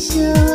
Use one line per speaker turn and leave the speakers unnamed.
show.